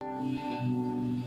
嗯。